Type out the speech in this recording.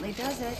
certainly does it.